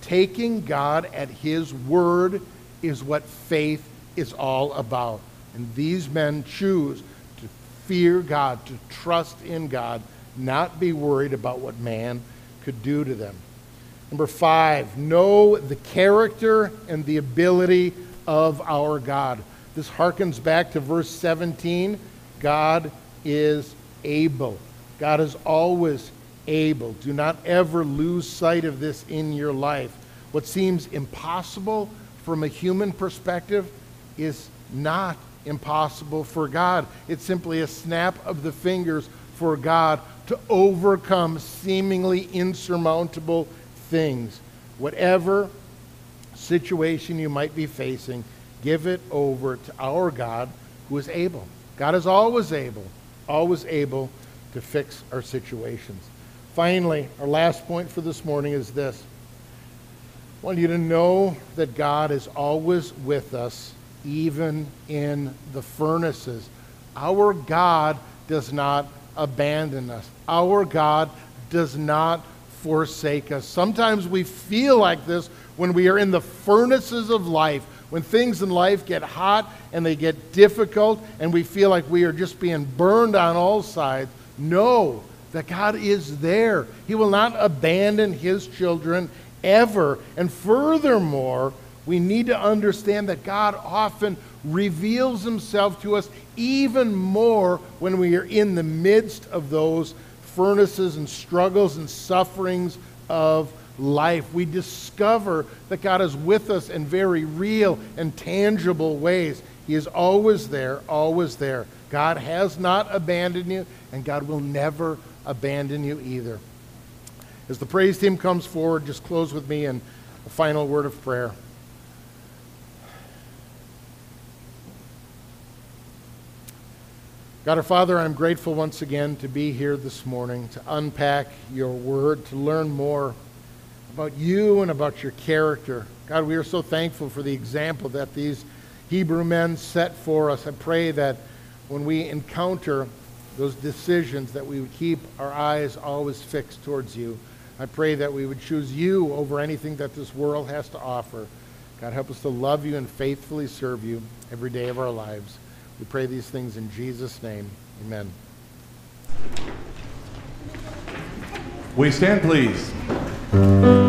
Taking God at his word is what faith is all about. And these men choose to fear God, to trust in God, not be worried about what man could do to them. Number five, know the character and the ability of our God. This harkens back to verse 17. God is able. God is always able. Do not ever lose sight of this in your life. What seems impossible from a human perspective is not impossible for God. It's simply a snap of the fingers for God to overcome seemingly insurmountable things. Whatever situation you might be facing, give it over to our God who is able. God is always able, always able to fix our situations. Finally, our last point for this morning is this. I want you to know that God is always with us, even in the furnaces. Our God does not abandon us. Our God does not forsake us. Sometimes we feel like this when we are in the furnaces of life, when things in life get hot and they get difficult and we feel like we are just being burned on all sides. Know that God is there. He will not abandon his children ever. And furthermore, we need to understand that God often reveals himself to us even more when we are in the midst of those furnaces and struggles and sufferings of life. We discover that God is with us in very real and tangible ways. He is always there, always there. God has not abandoned you, and God will never abandon you either. As the praise team comes forward, just close with me in a final word of prayer. God our Father, I'm grateful once again to be here this morning to unpack your word, to learn more about you and about your character. God, we are so thankful for the example that these Hebrew men set for us. I pray that when we encounter those decisions, that we would keep our eyes always fixed towards you. I pray that we would choose you over anything that this world has to offer. God, help us to love you and faithfully serve you every day of our lives. We pray these things in Jesus' name. Amen. We stand, please.